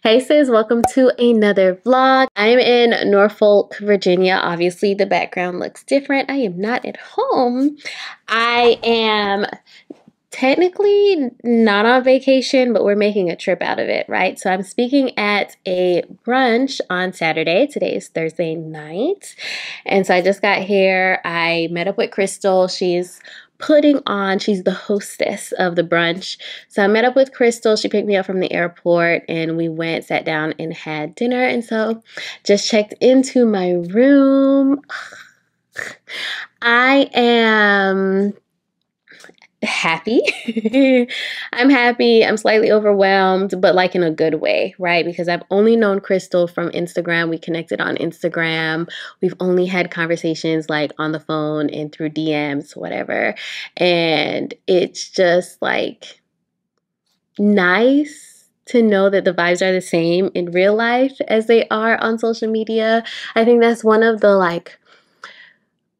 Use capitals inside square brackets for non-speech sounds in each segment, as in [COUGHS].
Hey sis, welcome to another vlog. I'm in Norfolk, Virginia. Obviously the background looks different. I am not at home. I am technically not on vacation, but we're making a trip out of it, right? So I'm speaking at a brunch on Saturday. Today is Thursday night. And so I just got here. I met up with Crystle. She's putting on, she's the hostess of the brunch. So I met up with Crystle. She picked me up from the airport and we went, sat down, and had dinner. And so just checked into my room. [SIGHS] I am happy. [LAUGHS] I'm happy. I'm slightly overwhelmed, but like in a good way, right? Because I've only known Crystle from Instagram. We connected on Instagram. We've only had conversations like on the phone and through DMs, whatever. And it's just like nice to know that the vibes are the same in real life as they are on social media. I think that's one of the like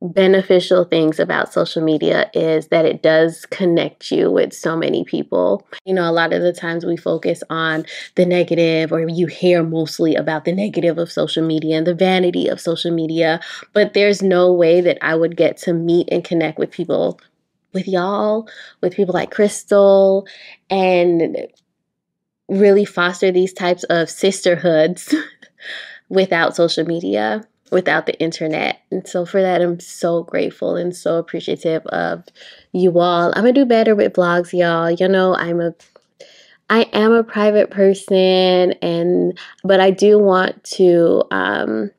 beneficial things about social media is that it does connect you with so many people. You know, a lot of the times we focus on the negative, or you hear mostly about the negative of social media and the vanity of social media, but there's no way that I would get to meet and connect with people, with y'all, with people like Crystle, and really foster these types of sisterhoods [LAUGHS] without social media without the internet. And so for that, I'm so grateful and so appreciative of you all. I'm gonna do better with vlogs, y'all. You know, I'm a I am a private person and but I do want to um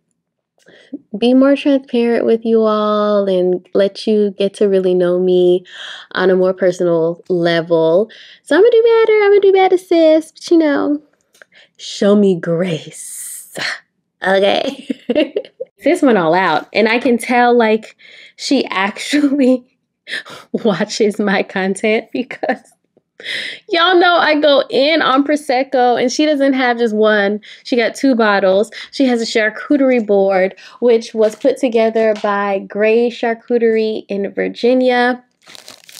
be more transparent with you all and let you get to really know me on a more personal level. So I'm gonna do better. I'm gonna do better, sis. But you know, show me grace. [LAUGHS] Okay. [LAUGHS] Sis went all out. And I can tell, like, she [LAUGHS] actually watches my content because y'all know I go in on Prosecco and she doesn't have just one. She got two bottles. She has a charcuterie board, which was put together by Gray Charcuterie in Virginia.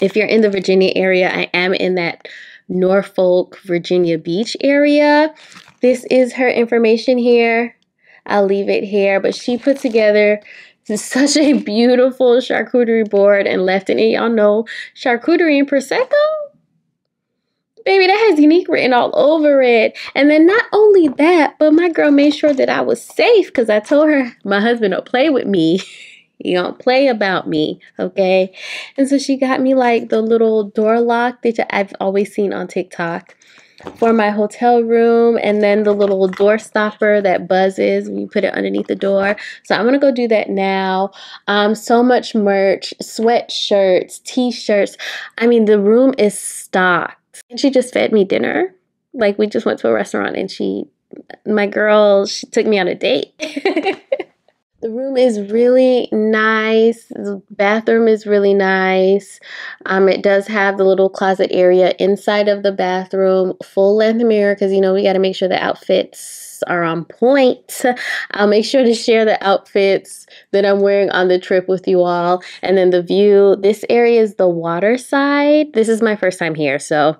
If you're in the Virginia area, I am in that Norfolk, Virginia Beach area. This is her information here. I'll leave it here. But she put together [LAUGHS] such a beautiful charcuterie board and left it. Y'all know charcuterie and Prosecco? Baby, that has Yanique written all over it. And then not only that, but my girl made sure that I was safe because I told her my husband don't play with me. [LAUGHS] he don't play about me, okay? And so she got me like the little door lock that I've always seen on TikTok for my hotel room and then the little door stopper that buzzes when you put it underneath the door. So I'm gonna go do that now. Um, so much merch, sweatshirts, t-shirts. I mean, the room is stocked. And she just fed me dinner. Like we just went to a restaurant and she, my girl, she took me on a date. [LAUGHS] The room is really nice. The bathroom is really nice. Um, it does have the little closet area inside of the bathroom, full length mirror because you know we got to make sure the outfits are on point. [LAUGHS] I'll make sure to share the outfits that I'm wearing on the trip with you all. And then the view, this area is the water side. This is my first time here, so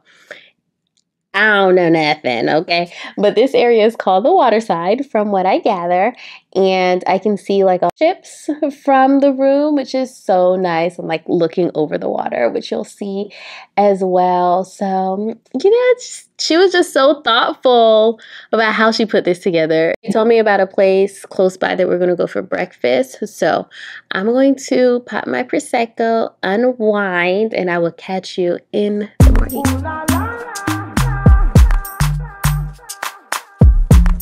I don't know nothing, okay? But this area is called the waterside from what I gather. And I can see like all ships from the room, which is so nice. I'm like looking over the water, which you'll see as well. So, you know, she was just so thoughtful about how she put this together. She told me about a place close by that we're going to go for breakfast. So I'm going to pop my Prosecco, unwind, and I will catch you in the morning.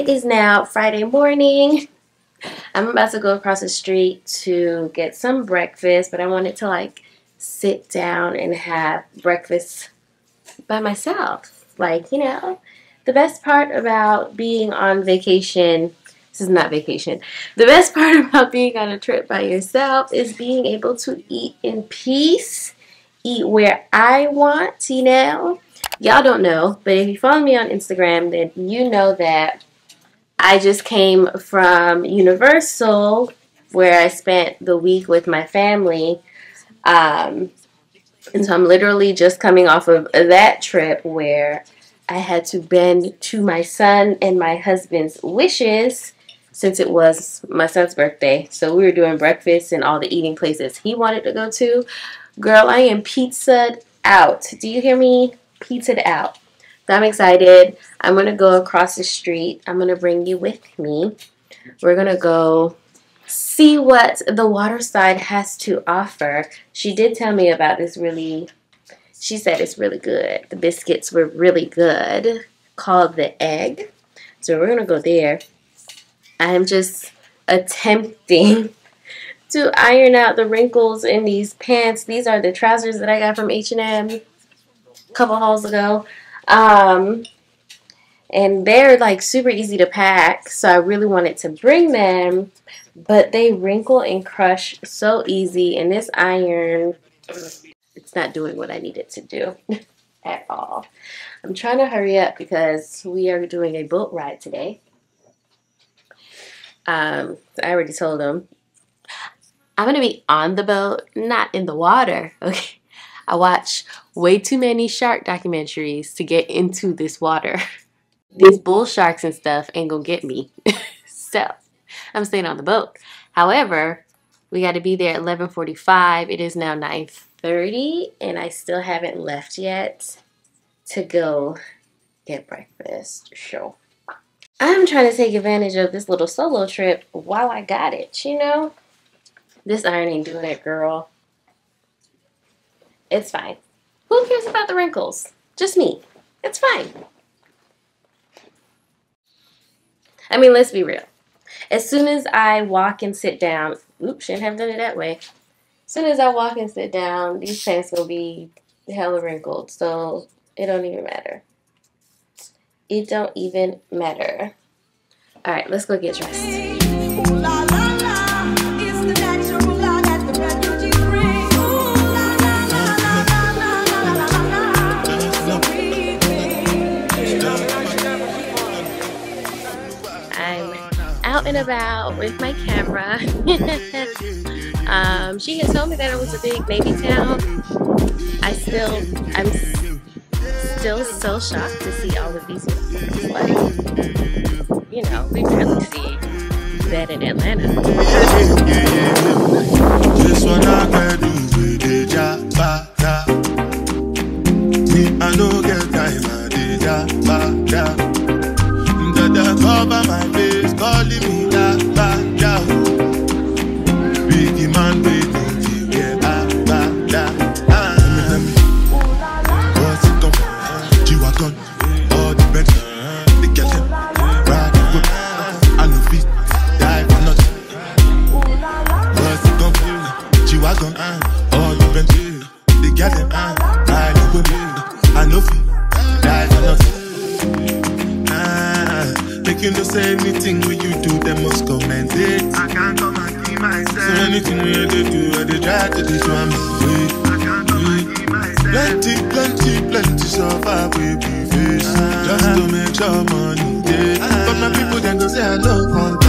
It is now Friday morning. I'm about to go across the street to get some breakfast, but I wanted to like sit down and have breakfast by myself. Like, you know, the best part about being on vacation This is not vacation. The best part [LAUGHS] about being on a trip by yourself is being able to eat in peace, eat where I want, you know. Y'all don't know, but if you follow me on Instagram, then you know that I just came from Universal where I spent the week with my family. Um, and so I'm literally just coming off of that trip where I had to bend to my son and my husband's wishes since it was my son's birthday. So we were doing breakfast and all the eating places he wanted to go to. Girl, I am pizzaed out. Do you hear me? Pizzaed out. So I'm excited. I'm going to go across the street. I'm going to bring you with me. We're going to go see what the waterside has to offer. She did tell me about this really, she said it's really good. The biscuits were really good, called the egg. So we're going to go there. I'm just attempting [LAUGHS] to iron out the wrinkles in these pants. These are the trousers that I got from H&M a couple hauls ago. Um, and they're like super easy to pack. So I really wanted to bring them but they wrinkle and crush so easy and this iron it's not doing what I need it to do [LAUGHS] at all. I'm trying to hurry up because we are doing a boat ride today. Um, I already told them I'm gonna be on the boat, not in the water. [LAUGHS] Okay, I watch way too many shark documentaries to get into this water. [LAUGHS] These bull sharks and stuff ain't gonna get me. [LAUGHS] so I'm staying on the boat. However, we got to be there at 11:45. It is now 9:30 and I still haven't left yet to go get breakfast. Show. I'm trying to take advantage of this little solo trip while I got it, you know? This iron ain't doing it, girl. It's fine. Who cares about the wrinkles? Just me. It's fine. I mean, let's be real. As soon as I walk and sit down, oops, shouldn't have done it that way. As soon as I walk and sit down, these pants will be hella wrinkled. So it don't even matter. It don't even matter. All right, let's go get dressed. And about with my camera. [LAUGHS] um, she had told me that it was a big Navy town. I still, I'm still so shocked to see all of these Like, you know, we barely see that in Atlanta. This I do I time, I my me plenty, plenty, plenty suffer we be face. Just to make sure money day. But my people, they go say I don't want.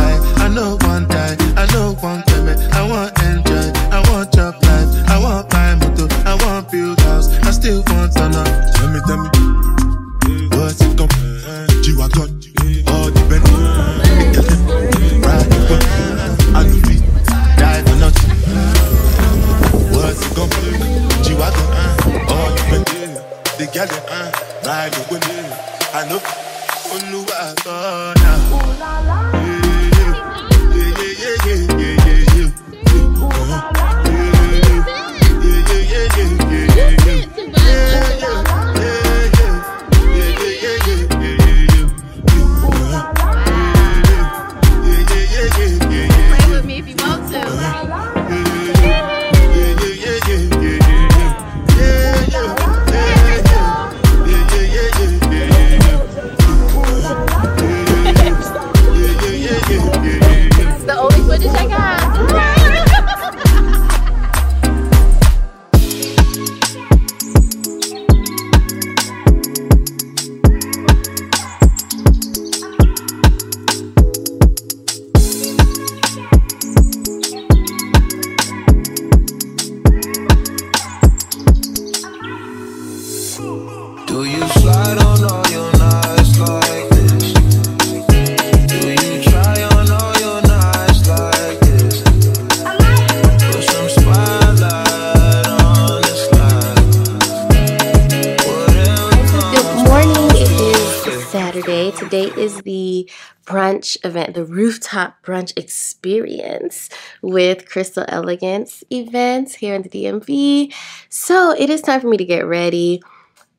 Brunch event, the rooftop brunch experience with Crystle Elegance events here in the DMV. So it is time for me to get ready.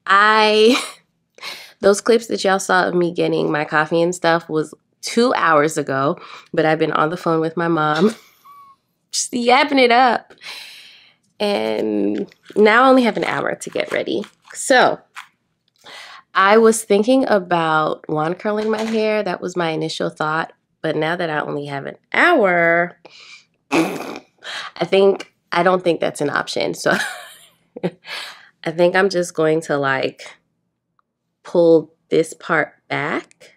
I, [LAUGHS] those clips that y'all saw of me getting my coffee and stuff was two hours ago, but I've been on the phone with my mom, [LAUGHS] just yapping it up. And now I only have an hour to get ready. So I was thinking about wand curling my hair. That was my initial thought. But now that I only have an hour, I think, I don't think that's an option. So [LAUGHS] I think I'm just going to like pull this part back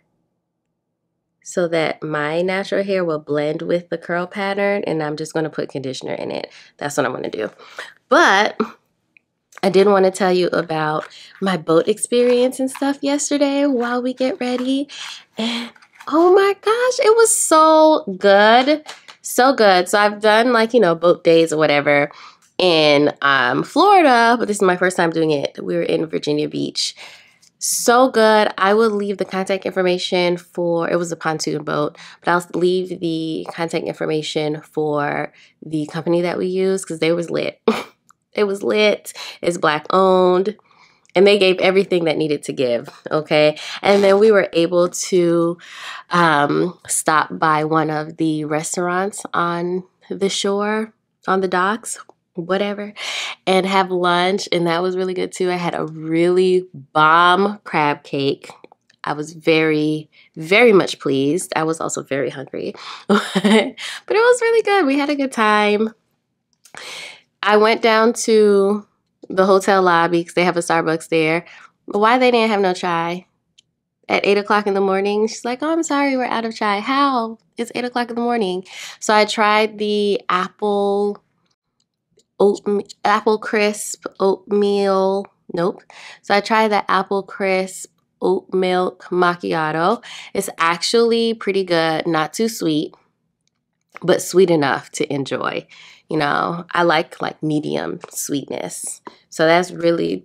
so that my natural hair will blend with the curl pattern and I'm just going to put conditioner in it. That's what I'm going to do. But I did want to tell you about my boat experience and stuff yesterday while we get ready. And oh my gosh, it was so good. So good. So I've done like, you know, boat days or whatever in um, Florida, but this is my first time doing it. We were in Virginia Beach. So good. I will leave the contact information for it was a pontoon boat, but I'll leave the contact information for the company that we use because they was lit. [LAUGHS] it was lit. It's black owned. And they gave everything that needed to give. Okay. And then we were able to um, stop by one of the restaurants on the shore, on the docks whatever, and have lunch. And that was really good too. I had a really bomb crab cake. I was very, very much pleased. I was also very hungry, [LAUGHS] but it was really good. We had a good time. I went down to the hotel lobby because they have a Starbucks there. Why they didn't have no chai? At eight o'clock in the morning, she's like, "Oh, I'm sorry, we're out of chai." How? It's eight o'clock in the morning. So I tried the apple oat apple crisp oatmeal. Nope. So I tried the apple crisp oat milk macchiato. It's actually pretty good, not too sweet, but sweet enough to enjoy. You know, I like like medium sweetness. So that's really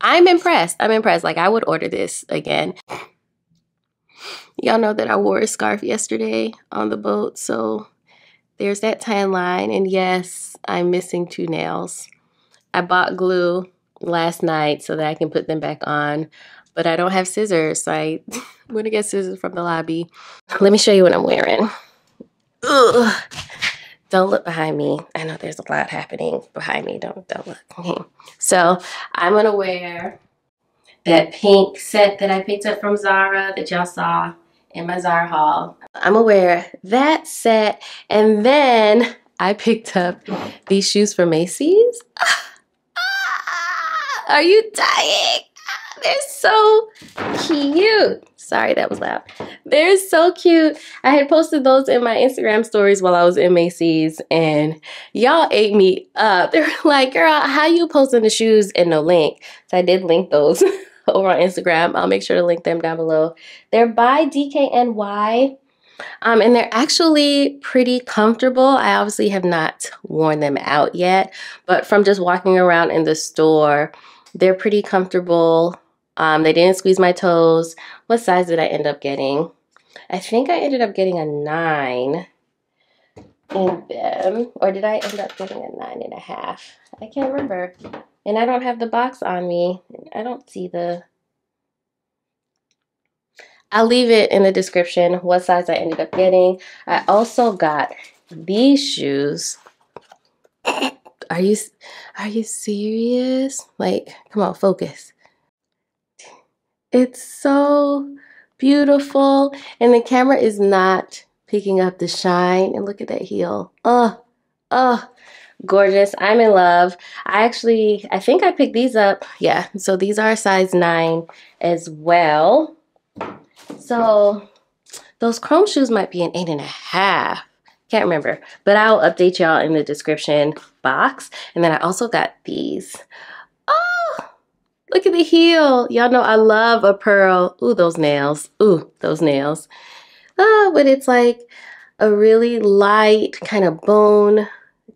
I'm impressed. I'm impressed. Like I would order this again. Y'all know that I wore a scarf yesterday on the boat, so there's that tan line. And yes, I'm missing two nails. I bought glue last night so that I can put them back on, but I don't have scissors. So I, [LAUGHS] am going to get scissors from the lobby. Let me show you what I'm wearing. Ugh. Don't look behind me. I know there's a lot happening behind me. Don't don't look. [LAUGHS] Okay. So I'm gonna wear that pink set that I picked up from Zara that y'all saw in my Zara haul. I'm gonna wear that set and then I picked up these shoes from Macy's. [LAUGHS] Ah, are you dying? Ah, they're so cute. Sorry, that was loud. They're so cute. I had posted those in my Instagram stories while I was in Macy's, and y'all ate me up. [LAUGHS] They're like, girl, how you posting the shoes and no link? So I did link those. [LAUGHS] over on Instagram. I'll make sure to link them down below. They're by DKNY. Um, and they're actually pretty comfortable. I obviously have not worn them out yet, but from just walking around in the store, they're pretty comfortable. Um, they didn't squeeze my toes. What size did I end up getting? I think I ended up getting a nine in them. Or did I end up getting a nine and a half? I can't remember. And I don't have the box on me. I don't see the... I'll leave it in the description what size I ended up getting. I also got these shoes. [COUGHS] Are you are you serious? Like, come on, focus. It's so beautiful and the camera is not picking up the shine and look at that heel. Oh, oh, gorgeous. I'm in love. I actually, I think I picked these up. Yeah, so these are size 9 as well. So those chrome shoes might be an eight and a half. Can't remember, but I'll update y'all in the description box. And then I also got these. Look at the heel. Y'all know I love a pearl. Ooh, those nails. Ooh, those nails. Oh, but it's like a really light kind of bone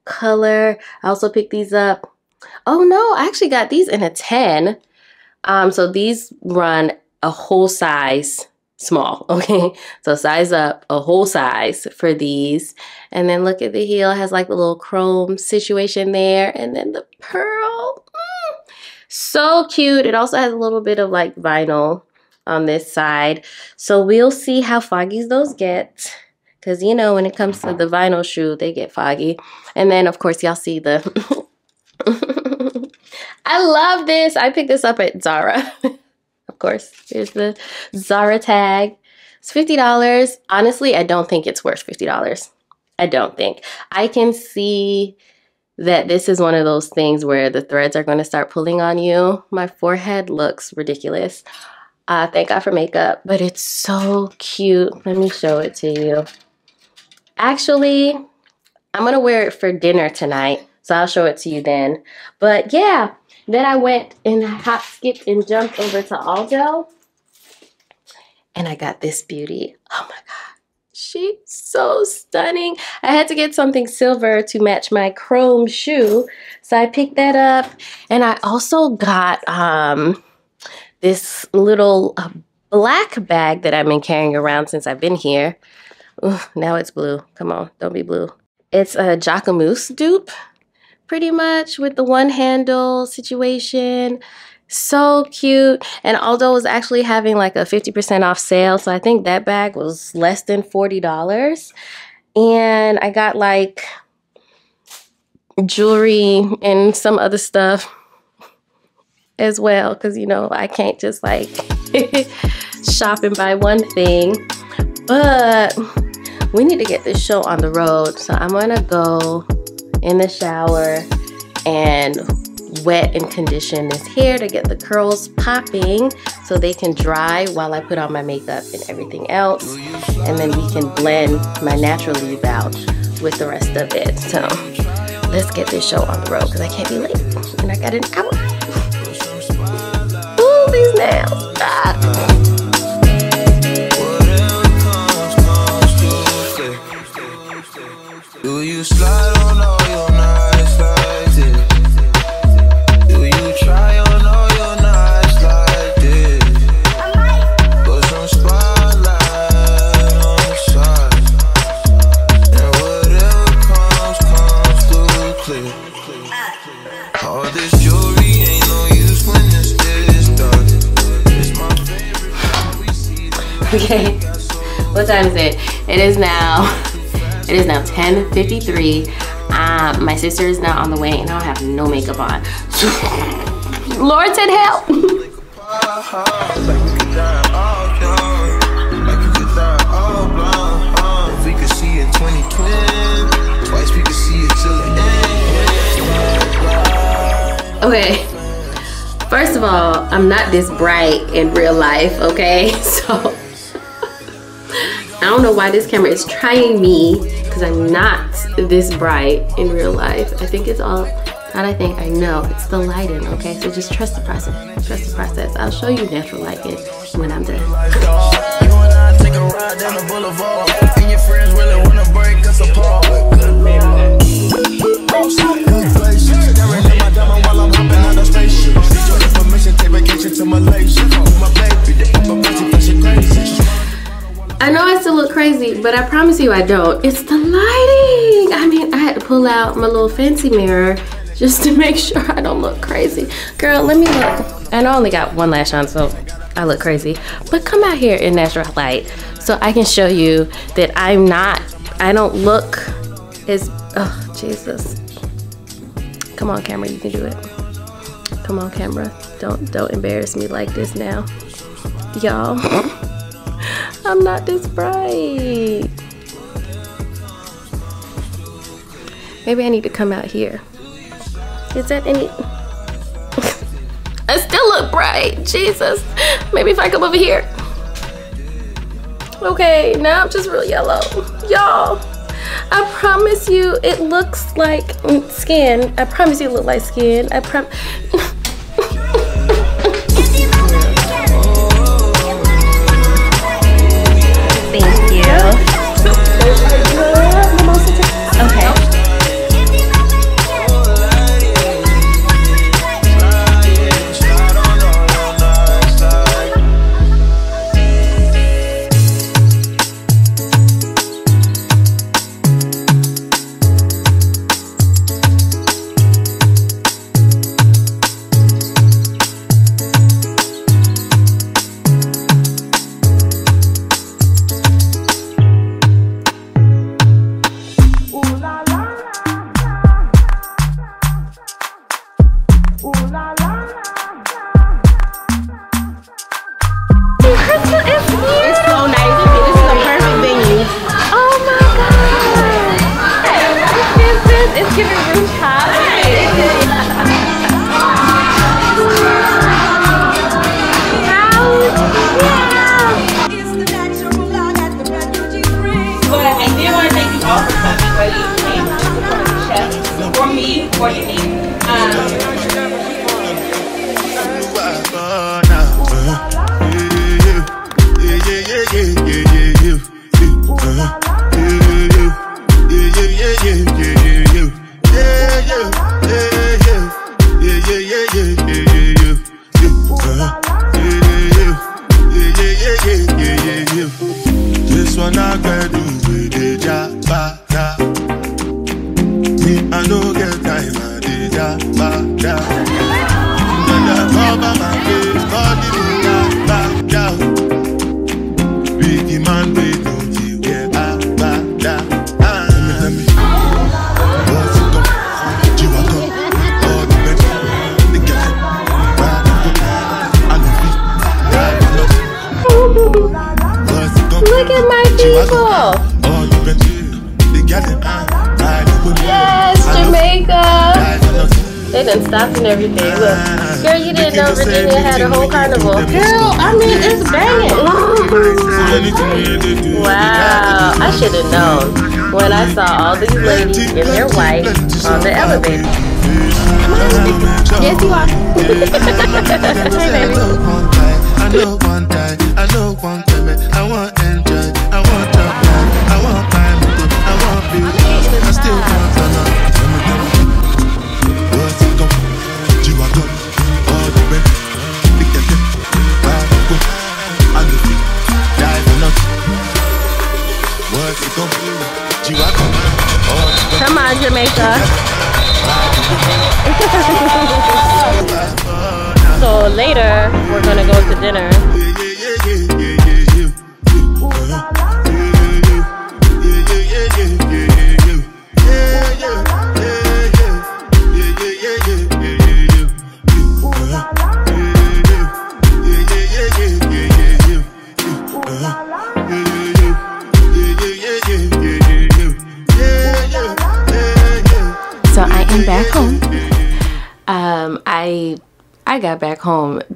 color. I also picked these up. Oh no, I actually got these in a 10. Um, so these run a whole size small, [LAUGHS] okay? So size up a whole size for these. And then look at the heel, it has like the little chrome situation there. And then the pearl, so cute. It also has a little bit of like vinyl on this side. So we'll see how foggy those get. Because, you know, when it comes to the vinyl shoe, they get foggy. And then, of course, y'all see the... [LAUGHS] I love this. I picked this up at Zara. [LAUGHS] of course, here's the Zara tag. It's $50. Honestly, I don't think it's worth $50. I don't think. I can see that this is one of those things where the threads are going to start pulling on you. My forehead looks ridiculous. Uh, thank God for makeup, but it's so cute. Let me show it to you. Actually, I'm going to wear it for dinner tonight, so I'll show it to you then. But yeah, then I went and hop, skipped, and jumped over to Aldo. And I got this beauty. Oh my God. She's so stunning. I had to get something silver to match my chrome shoe. So I picked that up. And I also got um, this little uh, black bag that I've been carrying around since I've been here. Ooh, now it's blue. Come on, don't be blue. It's a Jacquemus dupe, pretty much, with the one handle situation. So cute. And Aldo was actually having like a 50% off sale, so I think that bag was less than $40. And I got like jewelry and some other stuff as well because you know I can't just like [LAUGHS] shop and buy one thing but we need to get this show on the road so I'm gonna go in the shower and wet and condition this hair to get the curls popping so they can dry while I put on my makeup and everything else and then we can blend my natural leave out with the rest of it so let's get this show on the road because I can't be late and I got an hour Ooh, these nails. Ah. Do you slide time is it? It is now. It is now 10:53. Um, my sister is now on the way, and I don't have no makeup on. [LAUGHS] Lord said help. Okay, first of all, I'm not this bright in real life, okay? [LAUGHS] So, don't know why this camera is trying me because I'm not this bright in real life. I think it's all, not I think, I know, it's the lighting, okay? So just trust the process, trust the process. I'll show you natural lighting when I'm done. I know I still look crazy, but I promise you I don't. It's the lighting. I mean, I had to pull out my little fancy mirror just to [LAUGHS] make sure I don't look crazy. Girl, let me look. And I only got one lash on, so I look crazy. But come out here in natural light so I can show you that I'm not, I don't look as, oh, Jesus. Come on, camera, you can do it. Come on, camera. Don't, don't embarrass me like this now. Y'all. [LAUGHS] I'm not this bright. Maybe I need to come out here. Is that any? [LAUGHS] I still look bright. Jesus. Maybe if I come over here. Okay, now I'm just real yellow. Y'all, I promise you it looks like skin. I promise you it look like skin. I promise. [LAUGHS] it's giving rouge hat. Stopped and everything. Look, girl, you didn't know Virginia had a whole carnival. Girl, I mean, it's banging. [LAUGHS] Wow, I should have known when I saw all these ladies in their white on the elevator. Yes, you are. [LAUGHS] Hey, baby.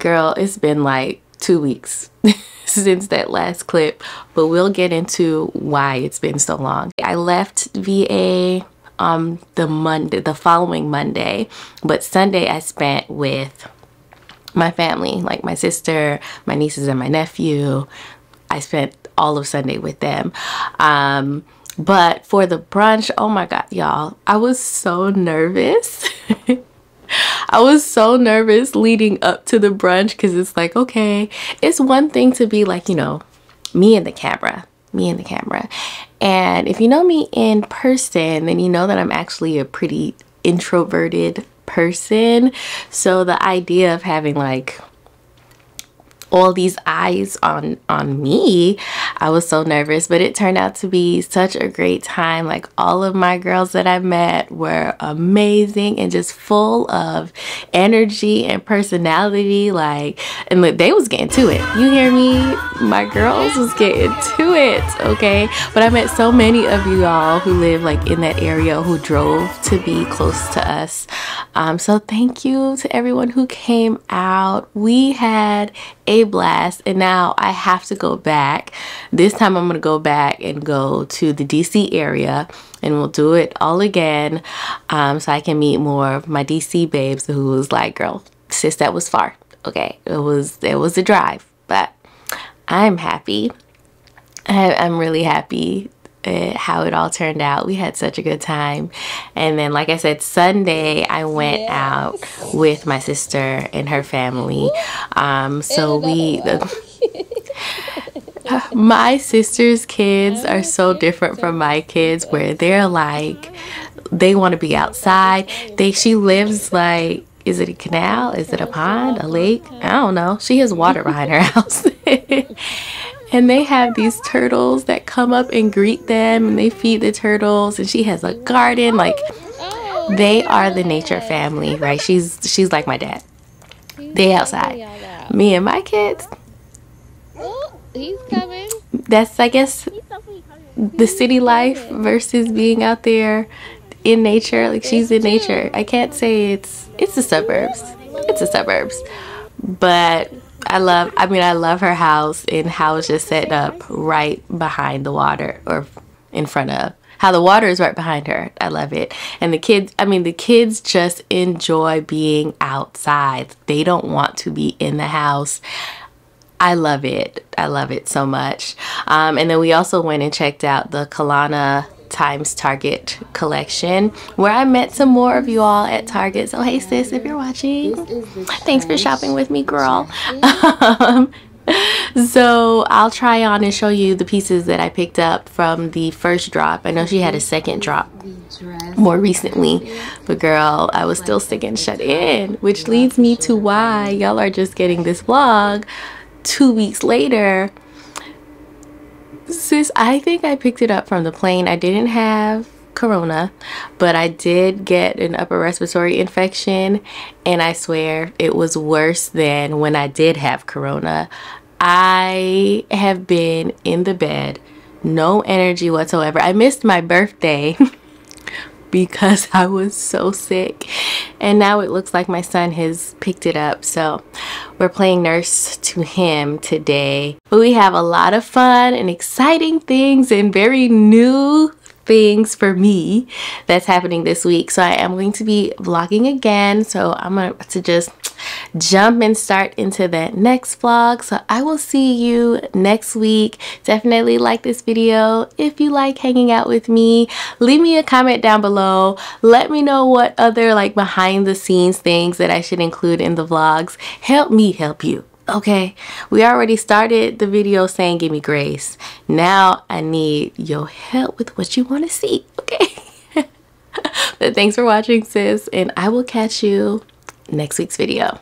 Girl. It's been like two weeks [LAUGHS] since that last clip, but we'll get into why it's been so long. I left VA um the Monday, the following Monday, but Sunday I spent with my family, like my sister, my nieces, and my nephew. I spent all of Sunday with them. Um, but for the brunch, oh my God, y'all, I was so nervous. [LAUGHS] I was so nervous leading up to the brunch because it's like, okay, it's one thing to be like, you know, me and the camera, me and the camera. And if you know me in person, then you know that I'm actually a pretty introverted person. So the idea of having like all these eyes on on me. I was so nervous but it turned out to be such a great time. Like all of my girls that i met were amazing and just full of energy and personality like and they was getting to it. You hear me? My girls was getting to it okay? But i met so many of you all who live like in that area who drove to be close to us. Um, so thank you to everyone who came out. We had a blast and now I have to go back. This time I'm going to go back and go to the DC area and we'll do it all again um, so I can meet more of my DC babes who was like, girl, sis, that was far. Okay, it was, it was a drive, but I'm happy. I, I'm really happy uh, how it all turned out. We had such a good time. And then, like I said, Sunday I went out with my sister and her family. Um, so we. [LAUGHS] my sister's kids are so different from my kids where they're like they want to be outside. they she lives like is it a canal? Is it a pond? A lake? i don't know. She has water behind her [LAUGHS] house [LAUGHS] and they have these turtles that come up and greet them and they feed the turtles and she has a garden like they are the nature family right? She's she's like my dad. They outside. Me and my kids. He's coming. that's i guess the city life versus being out there in nature. Like she's in nature. I can't say it's it's the suburbs. It's the suburbs. But i love i mean i love her house and how it's just set up right behind the water or in front of how the water is right behind her. I love it. And the kids, I mean, the kids just enjoy being outside. They don't want to be in the house. I love it. I love it so much. Um, and then we also went and checked out the Kahlana times Target collection where I met some more of you all at Target. So hey sis, if you're watching, thanks for shopping with me, girl. Um, [LAUGHS] so I'll try on and show you the pieces that I picked up from the first drop. I know she had a second drop more recently, but girl, I was still sick and shut in, which leads me to why y'all are just getting this vlog two weeks later. Sis, I think I picked it up from the plane. I didn't have corona but i did get an upper respiratory infection and i swear it was worse than when i did have corona. I have been in the bed no energy whatsoever. I missed my birthday [LAUGHS] because [LAUGHS] i was so sick. And now it looks like my son has picked it up. So we're playing nurse to him today. But we have a lot of fun and exciting things and very new things for me that's happening this week. So I am going to be vlogging again. So I'm going to just jump and start into that next vlog. So I will see you next week. Definitely like this video if you like hanging out with me. Leave me a comment down below. Let me know what other like behind the scenes things that I should include in the vlogs. Help me help you okay we already started the video saying give me grace. Now i need your help with what you want to see okay? [LAUGHS] But thanks for watching sis and i will catch you next week's video